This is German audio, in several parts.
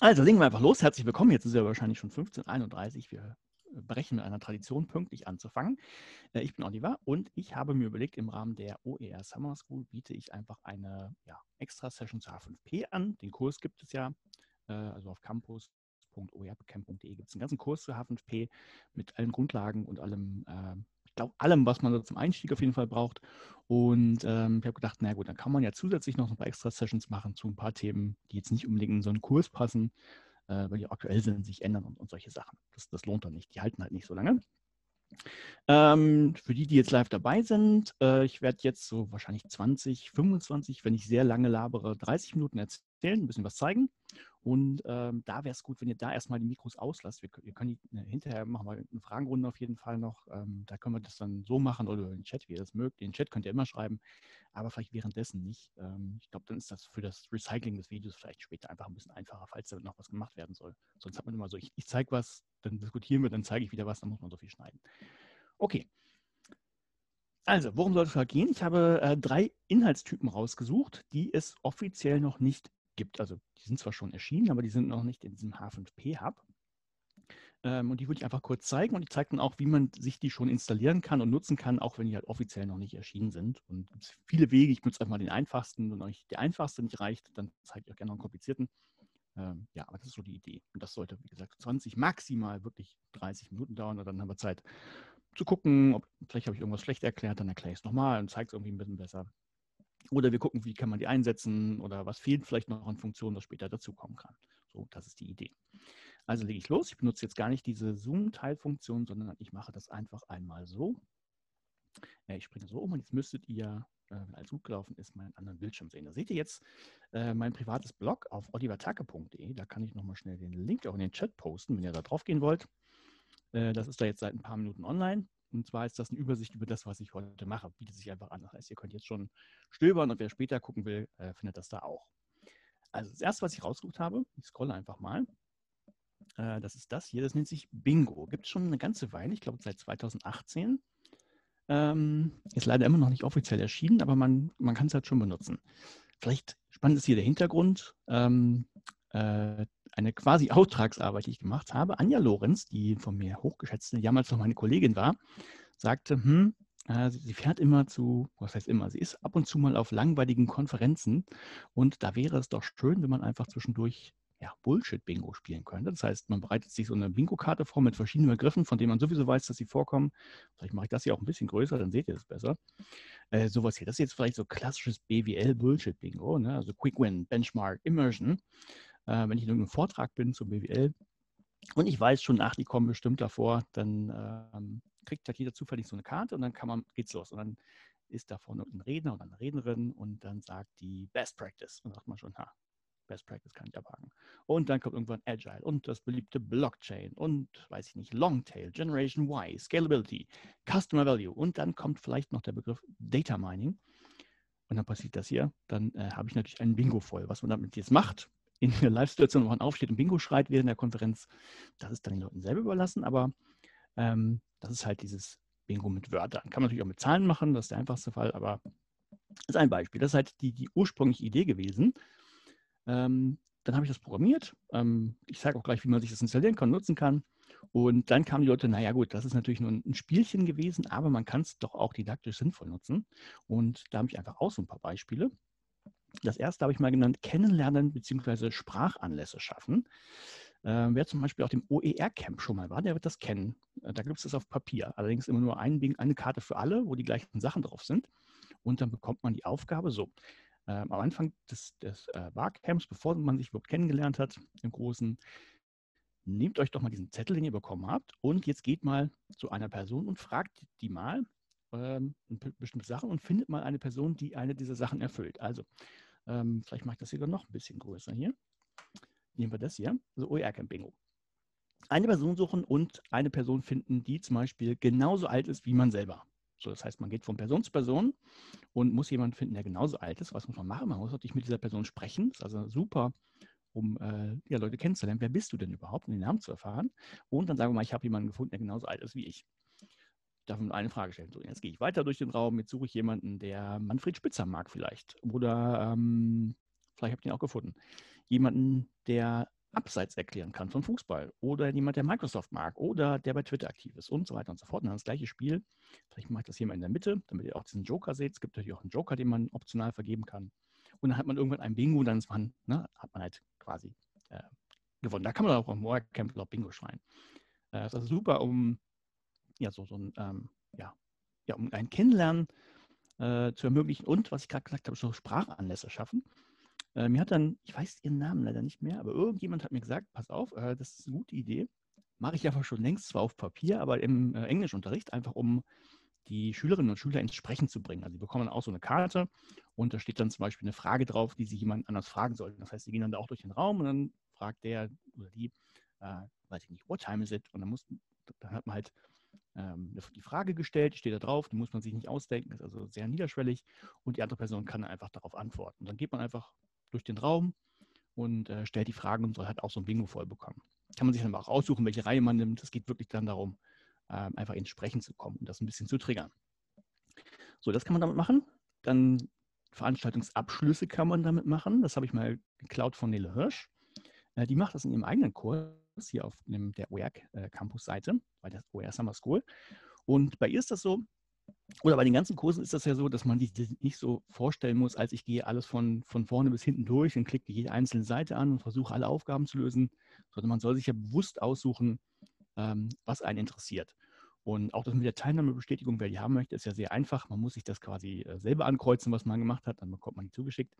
Also legen wir einfach los. Herzlich willkommen. Jetzt ist ja wahrscheinlich schon 15.31 Uhr. Wir brechen mit einer Tradition pünktlich anzufangen. Äh, ich bin Oliver und ich habe mir überlegt, im Rahmen der OER Summer School biete ich einfach eine ja, Extra-Session zu H5P an. Den Kurs gibt es ja, äh, also auf campus.oercamp.de gibt es einen ganzen Kurs zu H5P mit allen Grundlagen und allem äh, glaube, allem, was man so zum Einstieg auf jeden Fall braucht. Und ähm, ich habe gedacht, na gut, dann kann man ja zusätzlich noch ein paar extra Sessions machen zu ein paar Themen, die jetzt nicht unbedingt in so einen Kurs passen, äh, weil die aktuell sind, sich ändern und, und solche Sachen. Das, das lohnt dann nicht. Die halten halt nicht so lange. Ähm, für die, die jetzt live dabei sind, äh, ich werde jetzt so wahrscheinlich 20, 25, wenn ich sehr lange labere, 30 Minuten erzählen, ein bisschen was zeigen. Und ähm, da wäre es gut, wenn ihr da erstmal die Mikros auslasst. Wir, wir können die, ne, hinterher machen wir eine Fragenrunde auf jeden Fall noch. Ähm, da können wir das dann so machen oder den Chat, wie ihr das mögt. Den Chat könnt ihr immer schreiben, aber vielleicht währenddessen nicht. Ähm, ich glaube, dann ist das für das Recycling des Videos vielleicht später einfach ein bisschen einfacher, falls da noch was gemacht werden soll. Sonst hat man immer so, ich, ich zeige was, dann diskutieren wir, dann zeige ich wieder was, dann muss man so viel schneiden. Okay. Also, worum soll es gehen? Ich habe äh, drei Inhaltstypen rausgesucht, die es offiziell noch nicht gibt. Also die sind zwar schon erschienen, aber die sind noch nicht in diesem H5P-Hub. Ähm, und die würde ich einfach kurz zeigen und ich zeige dann auch, wie man sich die schon installieren kann und nutzen kann, auch wenn die halt offiziell noch nicht erschienen sind. Und es gibt viele Wege, ich nutze einfach mal den einfachsten. Wenn euch der einfachste nicht reicht, dann zeige ich euch gerne noch einen komplizierten. Ähm, ja, aber das ist so die Idee. Und das sollte, wie gesagt, 20, maximal wirklich 30 Minuten dauern und dann haben wir Zeit zu gucken, ob vielleicht habe ich irgendwas schlecht erklärt, dann erkläre ich es nochmal und zeige es irgendwie ein bisschen besser. Oder wir gucken, wie kann man die einsetzen oder was fehlt vielleicht noch an Funktionen, was später dazukommen kann. So, das ist die Idee. Also lege ich los. Ich benutze jetzt gar nicht diese Zoom-Teilfunktion, sondern ich mache das einfach einmal so. Ich springe so um und jetzt müsstet ihr, äh, wenn alles gut gelaufen ist, meinen anderen Bildschirm sehen. Da seht ihr jetzt äh, mein privates Blog auf olivertacke.de. Da kann ich nochmal schnell den Link auch in den Chat posten, wenn ihr da drauf gehen wollt. Äh, das ist da jetzt seit ein paar Minuten online. Und zwar ist das eine Übersicht über das, was ich heute mache. Bietet sich einfach an. Das heißt, ihr könnt jetzt schon stöbern und wer später gucken will, äh, findet das da auch. Also das erste, was ich rausgesucht habe, ich scrolle einfach mal. Äh, das ist das hier, das nennt sich Bingo. Gibt es schon eine ganze Weile, ich glaube seit 2018. Ähm, ist leider immer noch nicht offiziell erschienen, aber man, man kann es halt schon benutzen. Vielleicht spannend ist hier der Hintergrund. Ähm, äh, eine quasi Auftragsarbeit, die ich gemacht habe. Anja Lorenz, die von mir hochgeschätzte, damals noch meine Kollegin war, sagte, hm, äh, sie fährt immer zu, was heißt immer, sie ist ab und zu mal auf langweiligen Konferenzen und da wäre es doch schön, wenn man einfach zwischendurch ja, Bullshit-Bingo spielen könnte. Das heißt, man bereitet sich so eine Bingo-Karte vor mit verschiedenen Begriffen, von denen man sowieso weiß, dass sie vorkommen. Vielleicht mache ich das hier auch ein bisschen größer, dann seht ihr das besser. Äh, sowas hier, das ist jetzt vielleicht so klassisches BWL-Bullshit-Bingo, ne? also Quick Win, Benchmark, Immersion äh, wenn ich in irgendeinem Vortrag bin zum BWL und ich weiß schon, ach, die kommen bestimmt davor, dann ähm, kriegt halt jeder zufällig so eine Karte und dann kann man, geht's los. Und dann ist da vorne ein Redner oder eine Rednerin und dann sagt die Best Practice. Und sagt man schon, ha, Best Practice kann ich abhaken. Und dann kommt irgendwann Agile und das beliebte Blockchain und, weiß ich nicht, Longtail, Generation Y, Scalability, Customer Value und dann kommt vielleicht noch der Begriff Data Mining. Und dann passiert das hier. Dann äh, habe ich natürlich ein Bingo voll. Was man damit jetzt macht, in der Live-Situation, man aufsteht und Bingo schreit während der Konferenz, das ist dann den Leuten selber überlassen, aber ähm, das ist halt dieses Bingo mit Wörtern. Kann man natürlich auch mit Zahlen machen, das ist der einfachste Fall, aber das ist ein Beispiel. Das ist halt die, die ursprüngliche Idee gewesen. Ähm, dann habe ich das programmiert. Ähm, ich zeige auch gleich, wie man sich das installieren kann, nutzen kann. Und dann kamen die Leute, naja gut, das ist natürlich nur ein Spielchen gewesen, aber man kann es doch auch didaktisch sinnvoll nutzen. Und da habe ich einfach auch so ein paar Beispiele. Das erste habe ich mal genannt, Kennenlernen bzw. Sprachanlässe schaffen. Äh, wer zum Beispiel auf dem OER-Camp schon mal war, der wird das kennen. Äh, da gibt es das auf Papier. Allerdings immer nur ein, eine Karte für alle, wo die gleichen Sachen drauf sind. Und dann bekommt man die Aufgabe so. Äh, am Anfang des, des äh, Barcamps, bevor man sich überhaupt kennengelernt hat, im Großen, nehmt euch doch mal diesen Zettel, den ihr bekommen habt, und jetzt geht mal zu einer Person und fragt die mal ähm, bestimmte Sachen und findet mal eine Person, die eine dieser Sachen erfüllt. Also ähm, vielleicht mache ich das sogar noch ein bisschen größer hier. Nehmen wir das hier, also OER-Camp Bingo. Eine Person suchen und eine Person finden, die zum Beispiel genauso alt ist wie man selber. So, das heißt, man geht von Person zu Person und muss jemanden finden, der genauso alt ist. Was muss man machen? Man muss natürlich mit dieser Person sprechen. Das ist also super, um äh, ja, Leute kennenzulernen. Wer bist du denn überhaupt, um den Namen zu erfahren? Und dann sagen wir mal, ich habe jemanden gefunden, der genauso alt ist wie ich darf man eine Frage stellen. So, jetzt gehe ich weiter durch den Raum, jetzt suche ich jemanden, der Manfred Spitzer mag vielleicht. Oder ähm, vielleicht habt ihr ihn auch gefunden. jemanden, der abseits erklären kann von Fußball oder jemand, der Microsoft mag oder der bei Twitter aktiv ist und so weiter und so fort. Und dann das gleiche Spiel. Vielleicht mache ich das hier mal in der Mitte, damit ihr auch diesen Joker seht. Es gibt natürlich auch einen Joker, den man optional vergeben kann. Und dann hat man irgendwann ein Bingo, dann ist man, ne, hat man halt quasi äh, gewonnen. Da kann man auch im Warcamp Bingo schreien. Äh, das ist super, um ja so, so ein, ähm, ja, ja, um ein Kennenlernen äh, zu ermöglichen und, was ich gerade gesagt habe, so Sprachanlässe schaffen. Äh, mir hat dann, ich weiß ihren Namen leider nicht mehr, aber irgendjemand hat mir gesagt, pass auf, äh, das ist eine gute Idee. Mache ich einfach schon längst, zwar auf Papier, aber im äh, Englischunterricht, einfach um die Schülerinnen und Schüler ins Sprechen zu bringen. Also sie bekommen auch so eine Karte und da steht dann zum Beispiel eine Frage drauf, die sie jemand anders fragen sollten. Das heißt, sie gehen dann da auch durch den Raum und dann fragt der oder die, äh, weiß ich nicht, what time is it? Und dann muss, dann hat man halt ähm, die Frage gestellt, steht da drauf, die muss man sich nicht ausdenken, ist also sehr niederschwellig und die andere Person kann einfach darauf antworten. Und dann geht man einfach durch den Raum und äh, stellt die Fragen und soll halt auch so ein Bingo voll bekommen. Kann man sich dann auch aussuchen, welche Reihe man nimmt. Es geht wirklich dann darum, äh, einfach ins Sprechen zu kommen und das ein bisschen zu triggern. So, das kann man damit machen. Dann Veranstaltungsabschlüsse kann man damit machen. Das habe ich mal geklaut von Nele Hirsch. Äh, die macht das in ihrem eigenen Kurs hier auf dem, der OERC äh, bei der OER Summer School. Und bei ihr ist das so, oder bei den ganzen Kursen ist das ja so, dass man sich nicht so vorstellen muss, als ich gehe alles von, von vorne bis hinten durch und klicke jede einzelne Seite an und versuche alle Aufgaben zu lösen, sondern man soll sich ja bewusst aussuchen, ähm, was einen interessiert. Und auch das mit der Teilnahmebestätigung, wer die haben möchte, ist ja sehr einfach. Man muss sich das quasi äh, selber ankreuzen, was man gemacht hat, dann bekommt man die zugeschickt.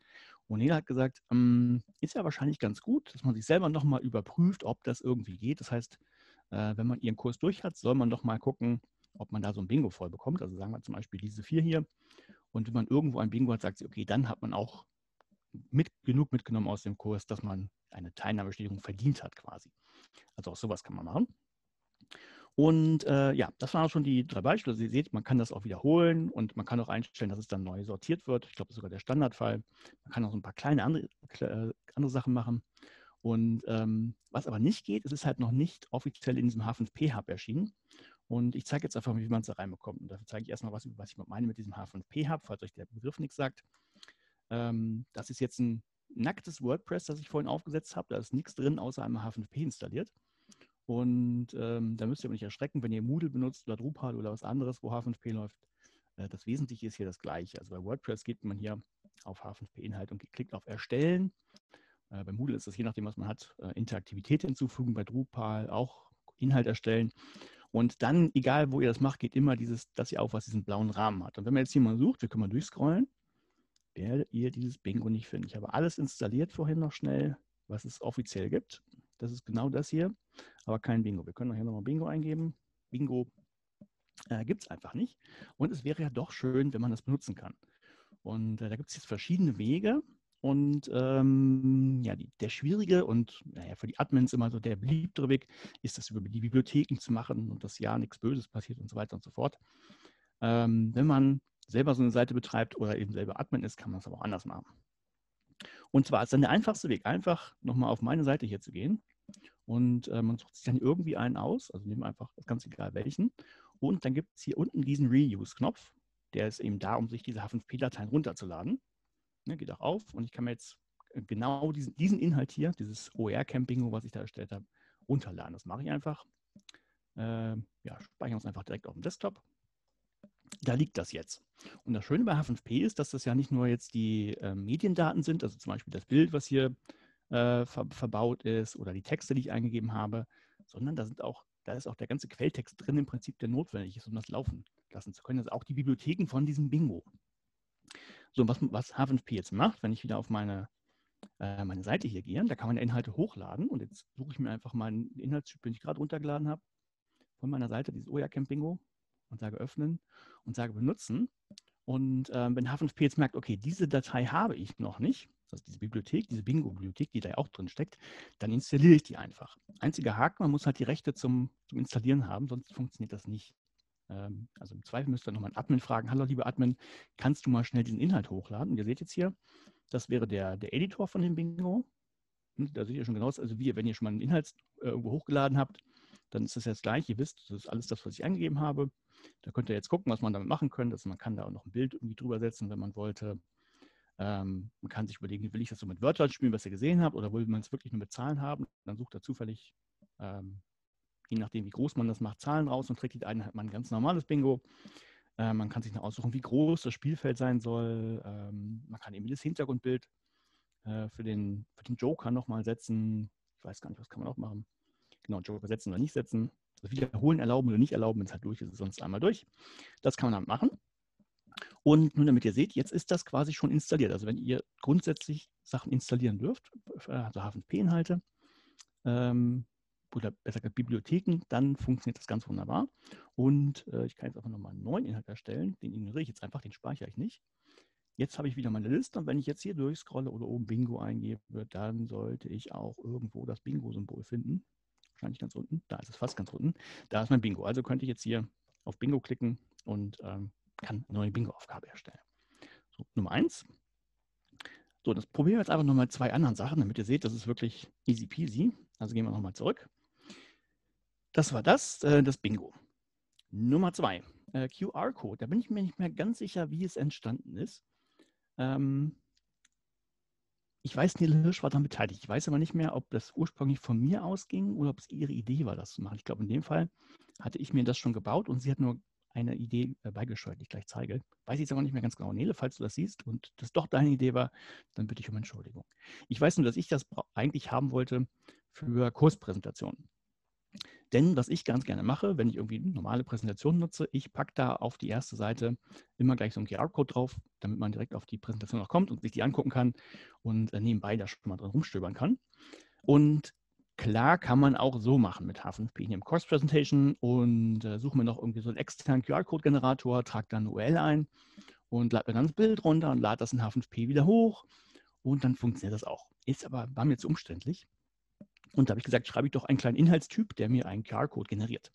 Und Nela hat gesagt, ähm, ist ja wahrscheinlich ganz gut, dass man sich selber nochmal überprüft, ob das irgendwie geht. Das heißt, äh, wenn man ihren Kurs durch hat, soll man doch mal gucken, ob man da so ein Bingo voll bekommt. Also sagen wir zum Beispiel diese vier hier. Und wenn man irgendwo ein Bingo hat, sagt sie, okay, dann hat man auch mit, genug mitgenommen aus dem Kurs, dass man eine Teilnahmebestätigung verdient hat quasi. Also auch sowas kann man machen. Und äh, ja, das waren auch schon die drei Beispiele. Also ihr seht, man kann das auch wiederholen und man kann auch einstellen, dass es dann neu sortiert wird. Ich glaube, das ist sogar der Standardfall. Man kann auch so ein paar kleine andere, äh, andere Sachen machen. Und ähm, was aber nicht geht, es ist halt noch nicht offiziell in diesem H5P-Hub erschienen. Und ich zeige jetzt einfach, wie man es da reinbekommt. Und dafür zeige ich erstmal, was, was ich meine mit diesem H5P-Hub, falls euch der Begriff nichts sagt. Ähm, das ist jetzt ein nacktes WordPress, das ich vorhin aufgesetzt habe. Da ist nichts drin, außer einmal H5P installiert. Und ähm, da müsst ihr aber nicht erschrecken, wenn ihr Moodle benutzt oder Drupal oder was anderes, wo H5P läuft. Äh, das Wesentliche ist hier das Gleiche. Also bei WordPress geht man hier auf H5P-Inhalt und klickt auf Erstellen. Äh, bei Moodle ist das je nachdem, was man hat, äh, Interaktivität hinzufügen, bei Drupal auch Inhalt erstellen. Und dann, egal wo ihr das macht, geht immer dieses, dass ihr auch was diesen blauen Rahmen hat. Und wenn man jetzt hier mal sucht, wir können mal durchscrollen, werdet ihr dieses Bingo nicht finden. Ich habe alles installiert vorhin noch schnell, was es offiziell gibt. Das ist genau das hier, aber kein Bingo. Wir können hier nochmal Bingo eingeben. Bingo äh, gibt es einfach nicht. Und es wäre ja doch schön, wenn man das benutzen kann. Und äh, da gibt es jetzt verschiedene Wege. Und ähm, ja, die, der schwierige und naja, für die Admins immer so der beliebtere Weg ist, das über die Bibliotheken zu machen und dass ja nichts Böses passiert und so weiter und so fort. Ähm, wenn man selber so eine Seite betreibt oder eben selber Admin ist, kann man es aber auch anders machen. Und zwar ist dann der einfachste Weg, einfach nochmal auf meine Seite hier zu gehen. Und äh, man sucht sich dann irgendwie einen aus, also nehmen einfach ganz egal welchen. Und dann gibt es hier unten diesen Reuse-Knopf. Der ist eben da, um sich diese H5P-Dateien runterzuladen. Ne, geht auch auf und ich kann mir jetzt äh, genau diesen, diesen Inhalt hier, dieses OER-Camping, was ich da erstellt habe, runterladen. Das mache ich einfach. Äh, ja, speichern wir es einfach direkt auf dem Desktop. Da liegt das jetzt. Und das Schöne bei H5P ist, dass das ja nicht nur jetzt die äh, Mediendaten sind, also zum Beispiel das Bild, was hier äh, ver verbaut ist oder die Texte, die ich eingegeben habe, sondern da sind auch, da ist auch der ganze Quelltext drin im Prinzip, der notwendig ist, um das laufen lassen zu können. Also auch die Bibliotheken von diesem Bingo. So, was, was H5P jetzt macht, wenn ich wieder auf meine, äh, meine Seite hier gehe, da kann man Inhalte hochladen und jetzt suche ich mir einfach mal einen Inhaltstyp, den ich gerade runtergeladen habe, von meiner Seite, dieses Oya Camp Bingo und sage öffnen und sage benutzen. Und ähm, wenn H5P jetzt merkt, okay, diese Datei habe ich noch nicht, also diese Bibliothek, diese Bingo-Bibliothek, die da ja auch drin steckt, dann installiere ich die einfach. Einziger Haken, man muss halt die Rechte zum, zum Installieren haben, sonst funktioniert das nicht. Ähm, also im Zweifel müsst ihr nochmal einen Admin fragen, hallo liebe Admin, kannst du mal schnell diesen Inhalt hochladen? Und ihr seht jetzt hier, das wäre der, der Editor von dem Bingo. Hm, da seht ihr schon genau, also wie, wenn ihr schon mal einen Inhalt äh, irgendwo hochgeladen habt, dann ist das jetzt gleich. Ihr wisst, das ist alles das, was ich eingegeben habe. Da könnt ihr jetzt gucken, was man damit machen könnte. Also man kann da auch noch ein Bild irgendwie drüber setzen, wenn man wollte. Ähm, man kann sich überlegen, will ich das so mit Wörtern spielen, was ihr gesehen habt, oder will man es wirklich nur mit Zahlen haben? Dann sucht er zufällig, ähm, je nachdem, wie groß man das macht, Zahlen raus und trägt die einen hat man ein ganz normales Bingo. Äh, man kann sich noch aussuchen, wie groß das Spielfeld sein soll. Ähm, man kann eben das Hintergrundbild äh, für, den, für den Joker nochmal setzen. Ich weiß gar nicht, was kann man auch machen. Genau, Joker setzen oder nicht setzen. Also wiederholen erlauben oder nicht erlauben, wenn es halt durch ist, sonst einmal durch. Das kann man dann machen. Und nur damit ihr seht, jetzt ist das quasi schon installiert. Also wenn ihr grundsätzlich Sachen installieren dürft, äh, also H5P-Inhalte ähm, oder besser gesagt Bibliotheken, dann funktioniert das ganz wunderbar. Und äh, ich kann jetzt einfach nochmal einen neuen Inhalt erstellen. Den ignoriere ich jetzt einfach, den speichere ich nicht. Jetzt habe ich wieder meine Liste und wenn ich jetzt hier durchscrolle oder oben Bingo eingebe, dann sollte ich auch irgendwo das Bingo-Symbol finden. Wahrscheinlich ganz unten. Da ist es fast ganz unten. Da ist mein Bingo. Also könnte ich jetzt hier auf Bingo klicken und ähm, kann eine neue Bingo-Aufgabe erstellen. So, Nummer eins. So, das probieren wir jetzt einfach nochmal zwei anderen Sachen, damit ihr seht, das ist wirklich easy peasy. Also gehen wir nochmal zurück. Das war das, äh, das Bingo. Nummer zwei, äh, QR-Code. Da bin ich mir nicht mehr ganz sicher, wie es entstanden ist. Ähm, ich weiß, Nele Hirsch war daran beteiligt. Ich weiß aber nicht mehr, ob das ursprünglich von mir ausging oder ob es ihre Idee war, das zu machen. Ich glaube, in dem Fall hatte ich mir das schon gebaut und sie hat nur eine Idee äh, beigesteuert, die ich gleich zeige. Weiß ich jetzt aber nicht mehr ganz genau. Nele, falls du das siehst und das doch deine Idee war, dann bitte ich um Entschuldigung. Ich weiß nur, dass ich das eigentlich haben wollte für Kurspräsentationen. Denn was ich ganz gerne mache, wenn ich irgendwie normale Präsentation nutze, ich packe da auf die erste Seite immer gleich so einen QR-Code drauf, damit man direkt auf die Präsentation auch kommt und sich die angucken kann und äh, nebenbei da schon mal drin rumstöbern kann. Und Klar kann man auch so machen mit H5P hier im Course Presentation und äh, suche mir noch irgendwie so einen externen QR-Code-Generator, trage dann eine URL ein und lade mir dann das Bild runter und lade das in H5P wieder hoch und dann funktioniert das auch. Ist aber, war mir zu umständlich. Und da habe ich gesagt, schreibe ich doch einen kleinen Inhaltstyp, der mir einen QR-Code generiert.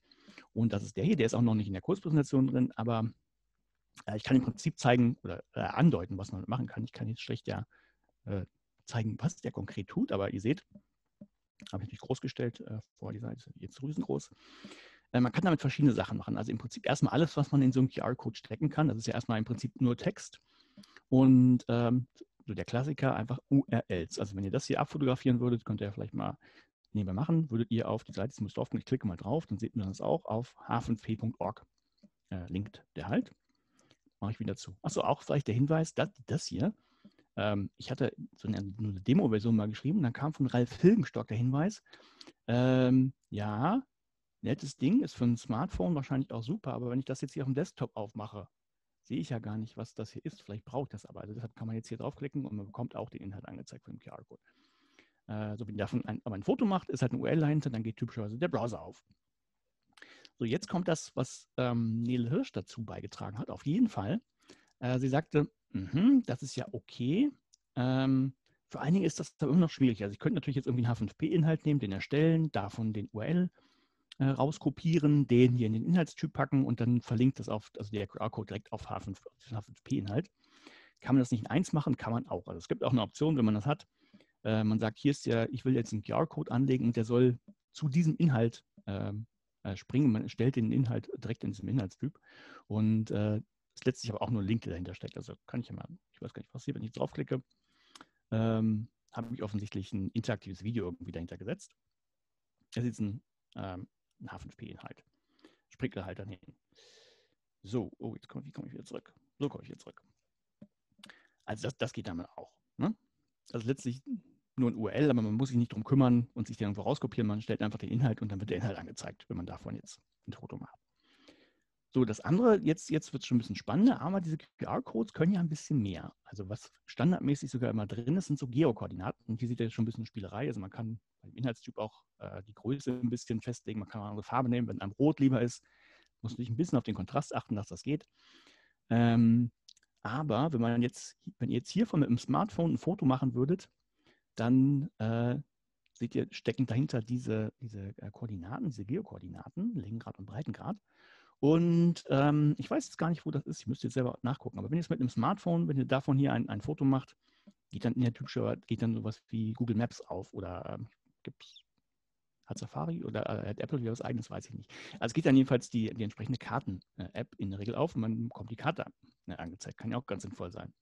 Und das ist der hier, der ist auch noch nicht in der Kurspräsentation drin, aber äh, ich kann im Prinzip zeigen oder äh, andeuten, was man machen kann. Ich kann jetzt schlecht ja äh, zeigen, was der konkret tut, aber ihr seht, habe ich natürlich groß gestellt äh, vor die Seite, jetzt riesengroß. Äh, man kann damit verschiedene Sachen machen. Also im Prinzip erstmal alles, was man in so einen QR-Code stecken kann. Das ist ja erstmal im Prinzip nur Text. Und ähm, so der Klassiker einfach URLs. Also wenn ihr das hier abfotografieren würdet, könnt ihr ja vielleicht mal nebenbei machen, würdet ihr auf die Seite, müsst offen, ich klicke mal drauf, dann seht ihr das auch auf h5p.org. Äh, linkt der halt. Mache ich wieder zu. Achso, auch vielleicht der Hinweis, dass das hier ähm, ich hatte so eine, eine Demo-Version mal geschrieben, dann kam von Ralf Hilgenstock der Hinweis, ähm, ja, nettes Ding, ist für ein Smartphone wahrscheinlich auch super, aber wenn ich das jetzt hier auf dem Desktop aufmache, sehe ich ja gar nicht, was das hier ist. Vielleicht brauche ich das aber. Also deshalb kann man jetzt hier draufklicken und man bekommt auch den Inhalt angezeigt von dem QR-Code. Äh, so wie davon ein, aber ein Foto macht, ist halt eine URL dahinter, dann geht typischerweise der Browser auf. So, jetzt kommt das, was ähm, Nele Hirsch dazu beigetragen hat, auf jeden Fall. Äh, sie sagte, mhm, das ist ja okay. Ähm, für einige ist das aber immer noch schwierig. Also ich könnte natürlich jetzt irgendwie einen H5P-Inhalt nehmen, den erstellen, davon den URL äh, rauskopieren, den hier in den Inhaltstyp packen und dann verlinkt das auf, also der QR-Code direkt auf H5, H5P-Inhalt. Kann man das nicht in eins machen? Kann man auch. Also es gibt auch eine Option, wenn man das hat. Äh, man sagt, hier ist ja, ich will jetzt einen QR-Code anlegen und der soll zu diesem Inhalt ähm, äh, springen. Man stellt den Inhalt direkt in diesem Inhaltstyp. Und äh, ist letztlich aber auch nur ein Link, der dahinter steckt. Also kann ich ja mal, ich weiß gar nicht, was passiert, wenn ich draufklicke. Ähm, habe ich offensichtlich ein interaktives Video irgendwie dahinter gesetzt. Das ist ein, ähm, ein H5P-Inhalt. Springt er halt dann hin. So, oh, jetzt komme, wie komme ich wieder zurück? So komme ich wieder zurück. Also das, das geht damit auch. Ne? Also letztlich nur ein URL, aber man muss sich nicht darum kümmern und sich den irgendwo rauskopieren. Man stellt einfach den Inhalt und dann wird der Inhalt angezeigt, wenn man davon jetzt ein Foto macht. So, das andere, jetzt, jetzt wird es schon ein bisschen spannender, aber diese QR-Codes können ja ein bisschen mehr. Also was standardmäßig sogar immer drin ist, sind so Geokoordinaten. Und hier sieht ihr schon ein bisschen Spielerei. Also man kann beim Inhaltstyp auch äh, die Größe ein bisschen festlegen. Man kann eine andere Farbe nehmen, wenn einem Rot lieber ist. Muss natürlich ein bisschen auf den Kontrast achten, dass das geht. Ähm, aber wenn man jetzt, wenn ihr jetzt hiervon mit dem Smartphone ein Foto machen würdet, dann äh, seht ihr, stecken dahinter diese, diese äh, Koordinaten, diese Geokoordinaten, Längengrad und Breitengrad. Und ähm, ich weiß jetzt gar nicht, wo das ist. Ich müsste jetzt selber nachgucken. Aber wenn ihr es mit einem Smartphone, wenn ihr davon hier ein, ein Foto macht, geht dann in der typische, geht dann sowas wie Google Maps auf oder ähm, gibt's, hat Safari oder äh, hat Apple wieder was eigenes, weiß ich nicht. Also es geht dann jedenfalls die, die entsprechende Karten-App in der Regel auf und man bekommt die Karte äh, angezeigt. Kann ja auch ganz sinnvoll sein.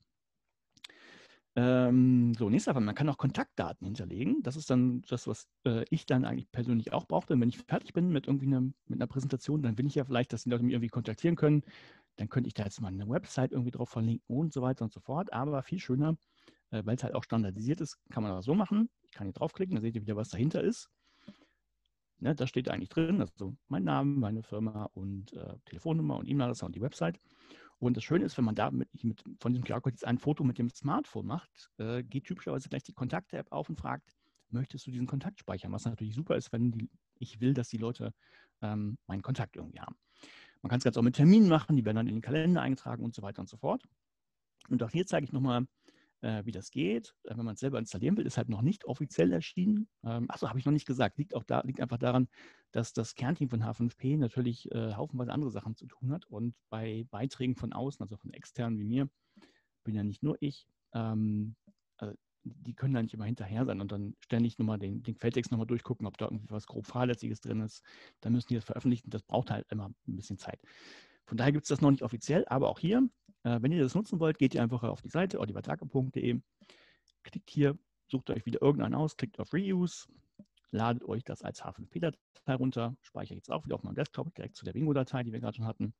Ähm, so, nächster Fall, man kann auch Kontaktdaten hinterlegen. Das ist dann das, was äh, ich dann eigentlich persönlich auch brauchte. Wenn ich fertig bin mit irgendwie einer, mit einer Präsentation, dann will ich ja vielleicht, dass die Leute mich irgendwie kontaktieren können. Dann könnte ich da jetzt mal eine Website irgendwie drauf verlinken und so weiter und so fort. Aber viel schöner, äh, weil es halt auch standardisiert ist, kann man das so machen. Ich kann hier draufklicken, dann seht ihr wieder, was dahinter ist. Ne, da steht eigentlich drin, also mein Name, meine Firma und äh, Telefonnummer und E-Mail-Adresse und die Website. Und das Schöne ist, wenn man da mit, mit von diesem QR-Code jetzt ein Foto mit dem Smartphone macht, äh, geht typischerweise gleich die Kontakte-App auf und fragt, möchtest du diesen Kontakt speichern? Was natürlich super ist, wenn die, ich will, dass die Leute ähm, meinen Kontakt irgendwie haben. Man kann es ganz auch mit Terminen machen, die werden dann in den Kalender eingetragen und so weiter und so fort. Und auch hier zeige ich nochmal, äh, wie das geht. Äh, wenn man es selber installieren will, ist halt noch nicht offiziell erschienen. Ähm, achso, habe ich noch nicht gesagt. Liegt auch da, liegt einfach daran, dass das Kernteam von H5P natürlich äh, haufenweise andere Sachen zu tun hat. Und bei Beiträgen von außen, also von externen wie mir, bin ja nicht nur ich, ähm, also die können da nicht immer hinterher sein und dann ständig nochmal den, den Quelltext nochmal durchgucken, ob da irgendwie was grob Fahrlässiges drin ist. Dann müssen die das veröffentlichen. Das braucht halt immer ein bisschen Zeit. Von daher gibt es das noch nicht offiziell, aber auch hier, wenn ihr das nutzen wollt, geht ihr einfach auf die Seite olivertake.de, klickt hier, sucht euch wieder irgendeinen aus, klickt auf Reuse, ladet euch das als H5P-Datei runter, speichere jetzt auch wieder auf meinem Desktop direkt zu der Bingo-Datei, die wir gerade schon hatten.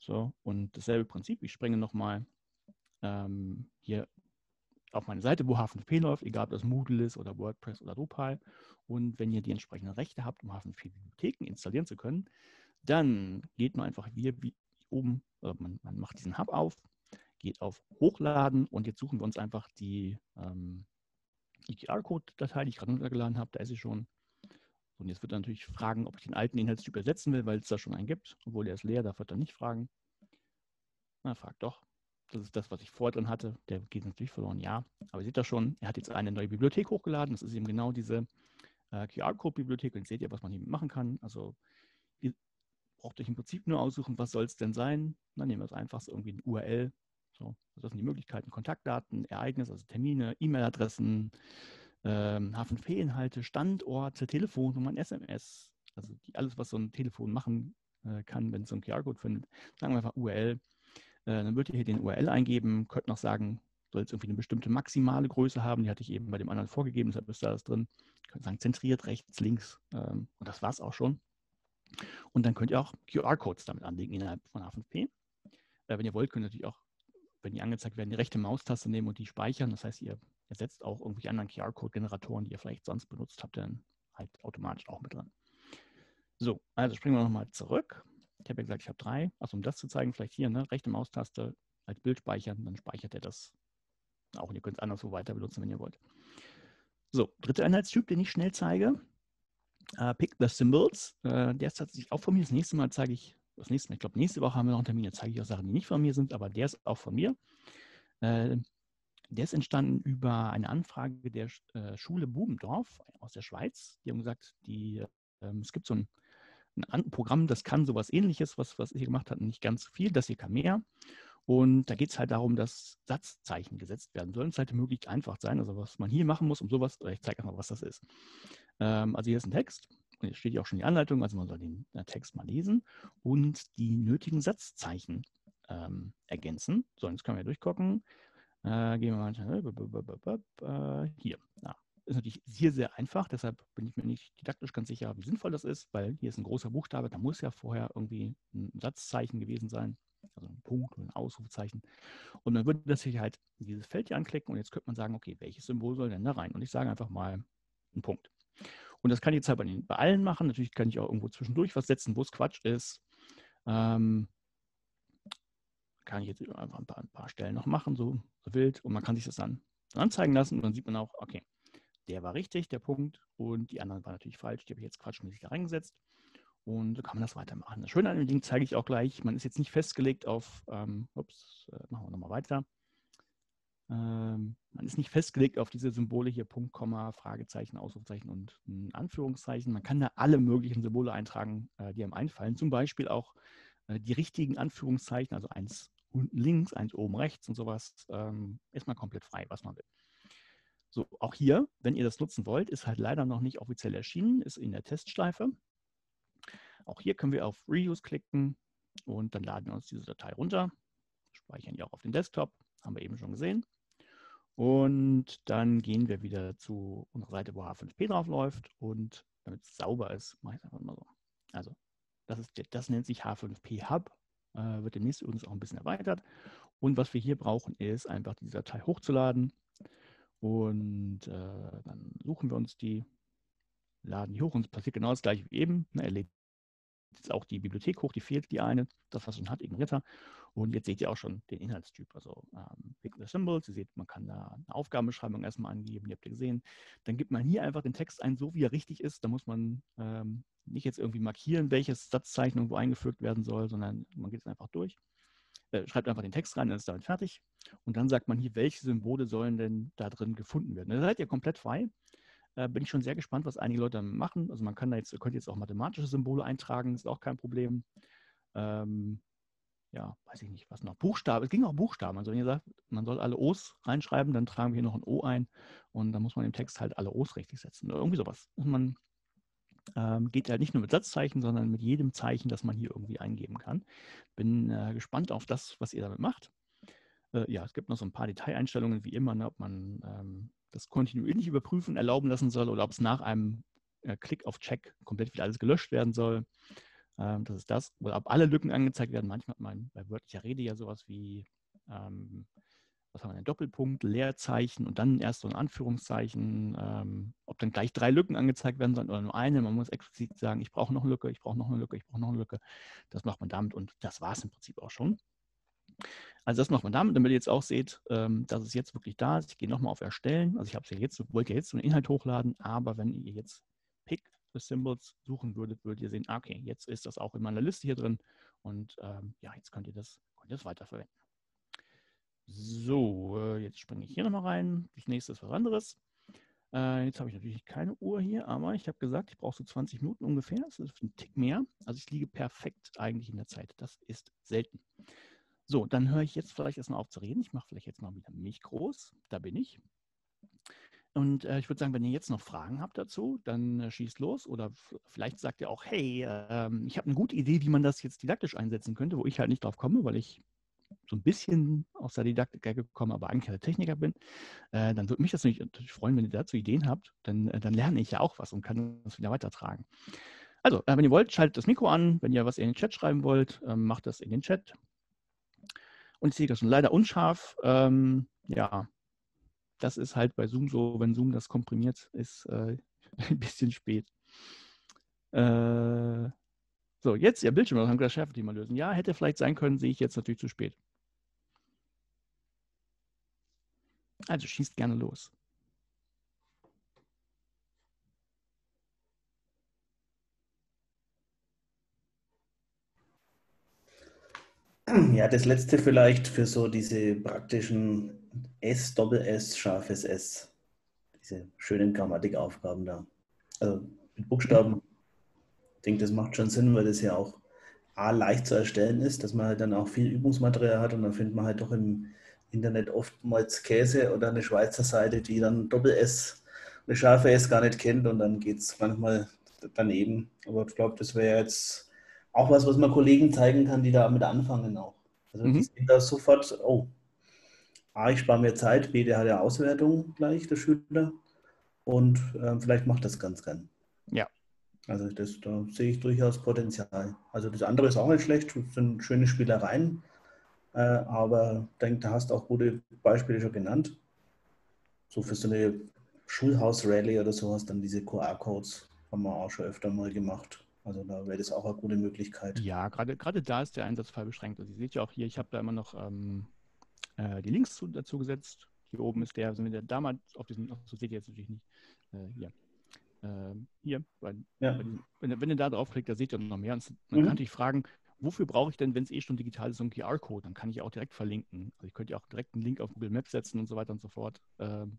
So, und dasselbe Prinzip, ich springe nochmal ähm, hier auf meine Seite, wo H5P läuft, egal ob das Moodle ist oder WordPress oder Drupal. Und wenn ihr die entsprechenden Rechte habt, um H5P-Bibliotheken installieren zu können, dann geht man einfach hier wie oben, äh, man, man, macht diesen Hub auf, geht auf Hochladen und jetzt suchen wir uns einfach die, ähm, die QR-Code-Datei, die ich gerade runtergeladen habe, da ist sie schon. Und jetzt wird er natürlich fragen, ob ich den alten Inhaltstyp ersetzen will, weil es da schon einen gibt, obwohl der ist leer, darf er dann nicht fragen. Na, fragt doch. Das ist das, was ich vorher drin hatte. Der geht natürlich verloren, ja. Aber ihr seht das schon, er hat jetzt eine neue Bibliothek hochgeladen. Das ist eben genau diese äh, QR-Code-Bibliothek. Und seht ihr, was man hier machen kann. Also braucht euch im Prinzip nur aussuchen, was soll es denn sein. Dann nehmen wir es einfach so irgendwie ein URL. So, also das sind die Möglichkeiten, Kontaktdaten, Ereignisse, also Termine, E-Mail-Adressen, ähm, H5P-Inhalte, Standorte, Telefonnummern, SMS, also die, alles, was so ein Telefon machen äh, kann, wenn es so einen QR-Code findet. Sagen wir einfach URL. Äh, dann würdet ihr hier den URL eingeben, könnt noch sagen, soll es irgendwie eine bestimmte maximale Größe haben, die hatte ich eben bei dem anderen vorgegeben, deshalb ist da das drin. Könnt sagen, zentriert, rechts, links ähm, und das war es auch schon. Und dann könnt ihr auch QR-Codes damit anlegen innerhalb von H5P. Äh, wenn ihr wollt, könnt ihr natürlich auch, wenn die angezeigt werden, die rechte Maustaste nehmen und die speichern. Das heißt, ihr ersetzt auch irgendwelche anderen QR-Code-Generatoren, die ihr vielleicht sonst benutzt habt, dann halt automatisch auch mit dran. So, also springen wir nochmal zurück. Ich habe ja gesagt, ich habe drei. Also um das zu zeigen, vielleicht hier, ne, rechte Maustaste als Bild speichern, dann speichert er das auch. Und ihr könnt es anderswo weiter benutzen, wenn ihr wollt. So, dritter Einheitstyp, den ich schnell zeige, Uh, Pick the Symbols. Uh, der ist tatsächlich auch von mir. Das nächste Mal zeige ich, das nächste Mal, ich glaube, nächste Woche haben wir noch einen Termin, da zeige ich auch Sachen, die nicht von mir sind, aber der ist auch von mir. Uh, der ist entstanden über eine Anfrage der Schule Bubendorf aus der Schweiz. Die haben gesagt, die, ähm, es gibt so ein, ein, Programm, das kann sowas ähnliches, was, was ihr gemacht habt, nicht ganz so viel, das hier kann mehr. Und da geht es halt darum, dass Satzzeichen gesetzt werden sollen. Es sollte möglichst einfach sein. Also was man hier machen muss, um sowas, ich zeige einfach, was das ist. Ähm, also hier ist ein Text. Hier steht ja auch schon die Anleitung, also man soll den äh, Text mal lesen und die nötigen Satzzeichen ähm, ergänzen. So, jetzt können wir durchgucken. Äh, gehen wir mal äh, hier. Ja, ist natürlich hier sehr einfach, deshalb bin ich mir nicht didaktisch ganz sicher, wie sinnvoll das ist, weil hier ist ein großer Buchstabe, da muss ja vorher irgendwie ein Satzzeichen gewesen sein, also ein Punkt oder ein Ausrufezeichen. Und dann würde das hier halt dieses Feld hier anklicken und jetzt könnte man sagen, okay, welches Symbol soll denn da rein? Und ich sage einfach mal einen Punkt. Und das kann ich jetzt halt bei, den, bei allen machen. Natürlich kann ich auch irgendwo zwischendurch was setzen, wo es Quatsch ist. Ähm, kann ich jetzt einfach ein paar, ein paar Stellen noch machen, so, so, wild. Und man kann sich das dann anzeigen lassen und dann sieht man auch, okay, der war richtig, der Punkt, und die anderen waren natürlich falsch. Die habe ich jetzt quatschmäßig da reingesetzt. Und so kann man das weitermachen. Das Schöne an dem Ding zeige ich auch gleich. Man ist jetzt nicht festgelegt auf, ähm, ups, äh, machen wir nochmal weiter. Ähm, man ist nicht festgelegt auf diese Symbole hier, Punkt, Komma, Fragezeichen, Ausrufezeichen und Anführungszeichen. Man kann da alle möglichen Symbole eintragen, äh, die einem einfallen. Zum Beispiel auch äh, die richtigen Anführungszeichen, also eins unten links, eins oben rechts und sowas. Ähm, ist man komplett frei, was man will. So, auch hier, wenn ihr das nutzen wollt, ist halt leider noch nicht offiziell erschienen, ist in der Testschleife. Auch hier können wir auf Reuse klicken und dann laden wir uns diese Datei runter, speichern die auch auf den Desktop, haben wir eben schon gesehen. Und dann gehen wir wieder zu unserer Seite, wo H5P drauf läuft. Und damit es sauber ist, mache ich es einfach mal so. Also, das, ist, das nennt sich H5P Hub. Äh, wird demnächst übrigens auch ein bisschen erweitert. Und was wir hier brauchen, ist einfach die Datei hochzuladen. Und äh, dann suchen wir uns die, laden die hoch und es passiert genau das gleiche wie eben. Ne, er lädt jetzt auch die Bibliothek hoch, die fehlt die eine. Das, was man hat, ignoriert er. Und jetzt seht ihr auch schon den Inhaltstyp. Also ähm, Pick the Symbols. Ihr seht, man kann da eine Aufgabenbeschreibung erstmal angeben. Die habt ihr gesehen. Dann gibt man hier einfach den Text ein, so wie er richtig ist. Da muss man ähm, nicht jetzt irgendwie markieren, welches Satzzeichen irgendwo eingefügt werden soll, sondern man geht es einfach durch. Äh, schreibt einfach den Text rein, dann ist damit fertig. Und dann sagt man hier, welche Symbole sollen denn da drin gefunden werden. Da seid ihr komplett frei. Äh, bin ich schon sehr gespannt, was einige Leute machen. Also man kann da jetzt, könnt jetzt auch mathematische Symbole eintragen, ist auch kein Problem. Ähm, ja, weiß ich nicht, was noch. Buchstaben, es ging auch Buchstaben. Also wenn ihr sagt, man soll alle O's reinschreiben, dann tragen wir hier noch ein O ein und dann muss man im Text halt alle O's richtig setzen. Oder irgendwie sowas. Und man ähm, geht halt nicht nur mit Satzzeichen, sondern mit jedem Zeichen, das man hier irgendwie eingeben kann. Bin äh, gespannt auf das, was ihr damit macht. Äh, ja, es gibt noch so ein paar Detaileinstellungen, wie immer, ne, ob man ähm, das kontinuierlich überprüfen, erlauben lassen soll oder ob es nach einem äh, Klick auf Check komplett wieder alles gelöscht werden soll. Ähm, das ist das. Oder ob alle Lücken angezeigt werden. Manchmal hat man bei wörtlicher Rede ja sowas wie, ähm, was haben wir denn, Doppelpunkt, Leerzeichen und dann erst so ein Anführungszeichen. Ähm, ob dann gleich drei Lücken angezeigt werden sollen oder nur eine. Man muss explizit sagen, ich brauche noch eine Lücke, ich brauche noch eine Lücke, ich brauche noch eine Lücke. Das macht man damit und das war es im Prinzip auch schon. Also das macht man damit, damit ihr jetzt auch seht, ähm, dass es jetzt wirklich da ist. Ich gehe nochmal auf Erstellen. Also ich habe es ja jetzt, wollte ja jetzt so einen Inhalt hochladen, aber wenn ihr jetzt Pick the Symbols suchen würdet, würdet ihr sehen, ah, okay, jetzt ist das auch in meiner Liste hier drin und ähm, ja, jetzt könnt ihr das, könnt ihr das weiterverwenden. So, äh, jetzt springe ich hier nochmal rein. Das nächste ist was anderes. Äh, jetzt habe ich natürlich keine Uhr hier, aber ich habe gesagt, ich brauche so 20 Minuten ungefähr. Das ist ein Tick mehr. Also ich liege perfekt eigentlich in der Zeit. Das ist selten. So, dann höre ich jetzt vielleicht erstmal auf zu reden. Ich mache vielleicht jetzt mal wieder mich groß. Da bin ich. Und äh, ich würde sagen, wenn ihr jetzt noch Fragen habt dazu, dann äh, schießt los. Oder vielleicht sagt ihr auch, hey, äh, ich habe eine gute Idee, wie man das jetzt didaktisch einsetzen könnte, wo ich halt nicht drauf komme, weil ich so ein bisschen aus der Didaktik gekommen, aber eigentlich der Techniker bin. Äh, dann würde mich das natürlich freuen, wenn ihr dazu Ideen habt. Denn äh, dann lerne ich ja auch was und kann das wieder weitertragen. Also, äh, wenn ihr wollt, schaltet das Mikro an. Wenn ihr was in den Chat schreiben wollt, ähm, macht das in den Chat. Und ich sehe das schon leider unscharf. Ähm, ja, das ist halt bei Zoom so, wenn Zoom das komprimiert, ist äh, ein bisschen spät. Äh, so, jetzt ja Bildschirm, dann haben wir das Schärfethema lösen. Ja, hätte vielleicht sein können, sehe ich jetzt natürlich zu spät. Also schießt gerne los. Ja, das letzte vielleicht für so diese praktischen S, Doppel S, scharfes S. Diese schönen Grammatikaufgaben da. Also mit Buchstaben. Ich denke, das macht schon Sinn, weil das ja auch A, leicht zu erstellen ist, dass man halt dann auch viel Übungsmaterial hat und dann findet man halt doch im Internet oftmals Käse oder eine Schweizer Seite, die dann Doppel S, eine scharfe S gar nicht kennt und dann geht es manchmal daneben. Aber ich glaube, das wäre jetzt auch was, was man Kollegen zeigen kann, die damit anfangen auch. Also mhm. die sehen da sofort, oh, A, ich spare mir Zeit, B, der hat ja Auswertung gleich, der Schüler. Und äh, vielleicht macht das ganz gern. Ja. Also das, da sehe ich durchaus Potenzial. Also das andere ist auch nicht schlecht, das sind schöne Spielereien. Äh, aber ich denke, da hast du auch gute Beispiele schon genannt. So für so eine Schulhaus-Rallye oder sowas, dann diese QR-Codes haben wir auch schon öfter mal gemacht. Also da wäre das auch eine gute Möglichkeit. Ja, gerade, gerade da ist der Einsatzfall beschränkt. Also ihr seht ja auch hier, ich habe da immer noch ähm, äh, die Links zu, dazu gesetzt. Hier oben ist der, also wenn der damals auf diesem, so seht ihr jetzt natürlich nicht, äh, hier. Äh, hier, bei, ja. bei diesem, wenn, wenn, ihr da draufklickt, da seht ihr noch mehr. Und dann mhm. kann ich fragen, wofür brauche ich denn, wenn es eh schon digital ist, so einen QR-Code? Dann kann ich auch direkt verlinken. Also ich könnte ja auch direkt einen Link auf Google Maps setzen und so weiter und so fort. Ähm,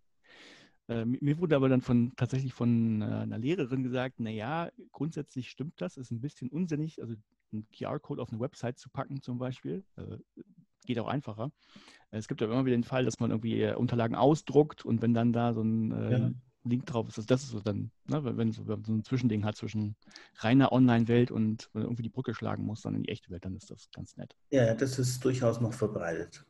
äh, mir wurde aber dann von tatsächlich von äh, einer Lehrerin gesagt, naja, grundsätzlich stimmt das, ist ein bisschen unsinnig, also einen QR-Code auf eine Website zu packen zum Beispiel. Äh, geht auch einfacher. Es gibt ja immer wieder den Fall, dass man irgendwie Unterlagen ausdruckt und wenn dann da so ein ja. Link drauf ist, also das ist so dann, ne, wenn, wenn so, so ein Zwischending hat zwischen reiner Online-Welt und irgendwie die Brücke schlagen muss, dann in die echte Welt, dann ist das ganz nett. Ja, das ist durchaus noch verbreitet.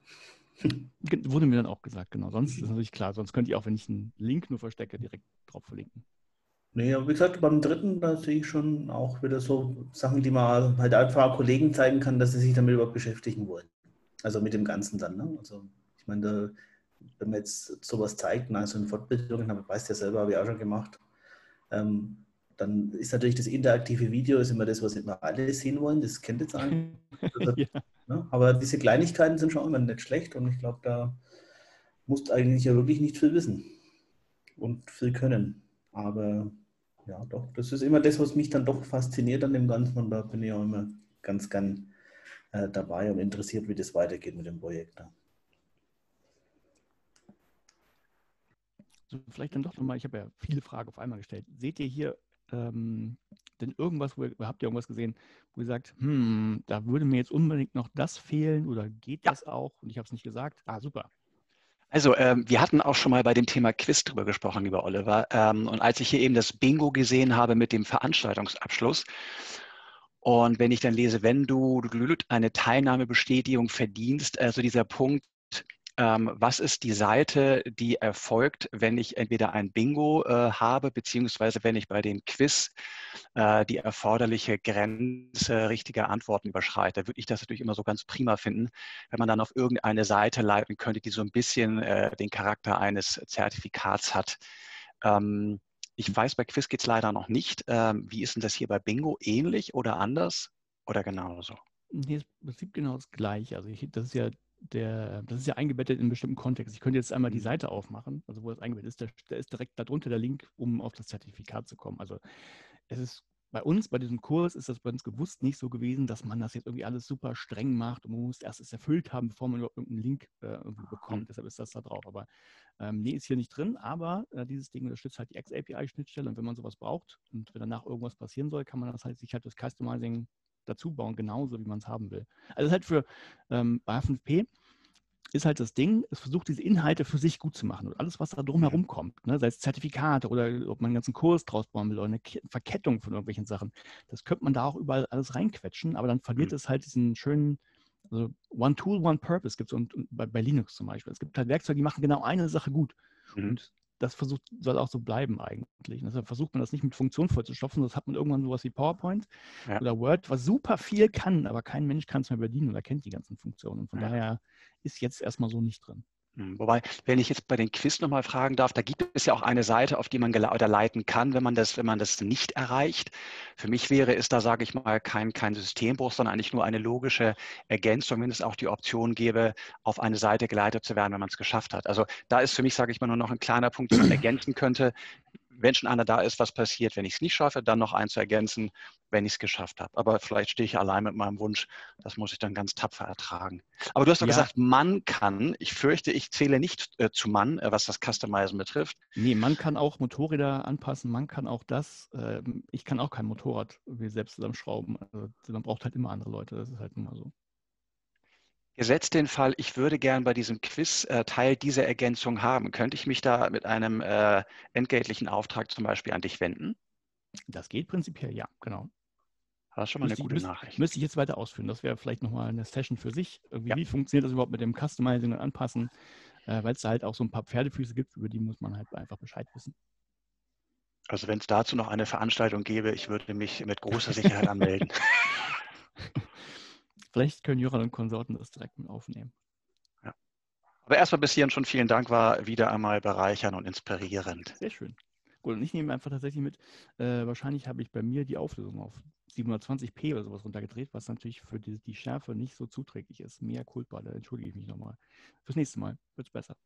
Wurde mir dann auch gesagt, genau. Sonst ist natürlich klar, sonst könnte ich auch, wenn ich einen Link nur verstecke, direkt drauf verlinken. Nee, aber wie gesagt, beim dritten, da sehe ich schon auch wieder so Sachen, die man halt einfach Kollegen zeigen kann, dass sie sich damit überhaupt beschäftigen wollen. Also mit dem Ganzen dann. Ne? Also ich meine, da, wenn man jetzt sowas zeigt, also in Fortbildungen, aber weißt ja selber, habe ich auch schon gemacht, ähm, dann ist natürlich das interaktive Video ist immer das, was immer alle sehen wollen. Das kennt jetzt einen. Also, ja. Ne? Aber diese Kleinigkeiten sind schon immer nicht schlecht und ich glaube, da musst du eigentlich ja wirklich nicht viel wissen und viel können. Aber ja, doch, das ist immer das, was mich dann doch fasziniert an dem Ganzen und da bin ich auch immer ganz gern äh, dabei und interessiert, wie das weitergeht mit dem Projekt. So, vielleicht dann doch nochmal, ich habe ja viele Fragen auf einmal gestellt. Seht ihr hier ähm, denn irgendwas, wo ihr, habt ihr irgendwas gesehen, wo ihr sagt, hm, da würde mir jetzt unbedingt noch das fehlen oder geht ja. das auch? Und ich habe es nicht gesagt. Ah, super. Also ähm, wir hatten auch schon mal bei dem Thema Quiz drüber gesprochen, lieber Oliver. Ähm, und als ich hier eben das Bingo gesehen habe mit dem Veranstaltungsabschluss, und wenn ich dann lese, wenn du eine Teilnahmebestätigung verdienst, also dieser Punkt, ähm, was ist die Seite, die erfolgt, wenn ich entweder ein Bingo äh, habe, beziehungsweise wenn ich bei dem Quiz äh, die erforderliche Grenze richtiger Antworten überschreite. Da würde ich das natürlich immer so ganz prima finden, wenn man dann auf irgendeine Seite leiten könnte, die so ein bisschen äh, den Charakter eines Zertifikats hat. Ähm, ich weiß, bei Quiz geht es leider noch nicht. Ähm, wie ist denn das hier bei Bingo? Ähnlich oder anders oder genauso? Nee, im Prinzip genau das Gleiche. Also ich, das ist ja der, das ist ja eingebettet in einen bestimmten Kontext. Ich könnte jetzt einmal die mhm. Seite aufmachen, also wo das eingebettet ist, da, da ist direkt darunter der Link, um auf das Zertifikat zu kommen. Also es ist bei uns, bei diesem Kurs, ist das bei uns gewusst nicht so gewesen, dass man das jetzt irgendwie alles super streng macht und man muss erst es erfüllt haben, bevor man überhaupt irgendeinen Link äh, irgendwie bekommt. Deshalb ist das da drauf. Aber ähm, nee, ist hier nicht drin, aber äh, dieses Ding unterstützt halt die X-API-Schnittstelle und wenn man sowas braucht und wenn danach irgendwas passieren soll, kann man das halt sich halt das Customizing dazu bauen, genauso wie man es haben will. Also halt für ähm, bei H5P ist halt das Ding, es versucht diese Inhalte für sich gut zu machen und alles, was da drumherum kommt, ne, sei es Zertifikate oder ob man einen ganzen Kurs draus bauen will oder eine Verkettung von irgendwelchen Sachen, das könnte man da auch überall alles reinquetschen, aber dann verliert mhm. es halt diesen schönen, also One Tool, One Purpose gibt es bei, bei Linux zum Beispiel. Es gibt halt Werkzeuge, die machen genau eine Sache gut. Mhm. Und das versucht, soll auch so bleiben eigentlich. deshalb versucht man das nicht mit Funktionen vollzustopfen, sonst hat man irgendwann sowas wie PowerPoint ja. oder Word, was super viel kann, aber kein Mensch kann es mehr bedienen oder kennt die ganzen Funktionen. Und von ja. daher ist jetzt erstmal so nicht drin. Hm, wobei, wenn ich jetzt bei den Quiz nochmal fragen darf, da gibt es ja auch eine Seite, auf die man oder leiten kann, wenn man das, wenn man das nicht erreicht. Für mich wäre es da, sage ich mal, kein, kein Systembruch, sondern eigentlich nur eine logische Ergänzung, wenn es auch die Option gäbe, auf eine Seite geleitet zu werden, wenn man es geschafft hat. Also da ist für mich, sage ich mal, nur noch ein kleiner Punkt, den man ergänzen könnte wenn schon einer da ist, was passiert, wenn ich es nicht schaffe, dann noch einen zu ergänzen, wenn ich es geschafft habe. Aber vielleicht stehe ich allein mit meinem Wunsch, das muss ich dann ganz tapfer ertragen. Aber du hast doch ja. gesagt, man kann. Ich fürchte, ich zähle nicht äh, zu Mann, äh, was das Customizen betrifft. Nee, man kann auch Motorräder anpassen, man kann auch das. Äh, ich kann auch kein Motorrad wie selbst zusammenschrauben. Also, man braucht halt immer andere Leute, das ist halt immer so. Gesetzt den Fall, ich würde gern bei diesem Quiz äh, Teil dieser Ergänzung haben. Könnte ich mich da mit einem äh, entgeltlichen Auftrag zum Beispiel an dich wenden? Das geht prinzipiell, ja, genau. Das ist schon mal müsste eine gute ich, Nachricht. Müsste ich jetzt weiter ausführen. Das wäre vielleicht nochmal eine Session für sich. Ja. Wie funktioniert das überhaupt mit dem Customizing und Anpassen? Äh, Weil es da halt auch so ein paar Pferdefüße gibt, über die muss man halt einfach Bescheid wissen. Also wenn es dazu noch eine Veranstaltung gäbe, ich würde mich mit großer Sicherheit anmelden. Vielleicht können Joran und Konsorten das direkt mit aufnehmen. Ja. Aber erstmal bis hierhin schon vielen Dank, war wieder einmal bereichernd und inspirierend. Sehr schön. Gut, und ich nehme einfach tatsächlich mit, äh, wahrscheinlich habe ich bei mir die Auflösung auf 720p oder sowas runtergedreht, was natürlich für die, die Schärfe nicht so zuträglich ist. Mehr Kulpa, da entschuldige ich mich nochmal. Fürs nächste Mal wird es besser.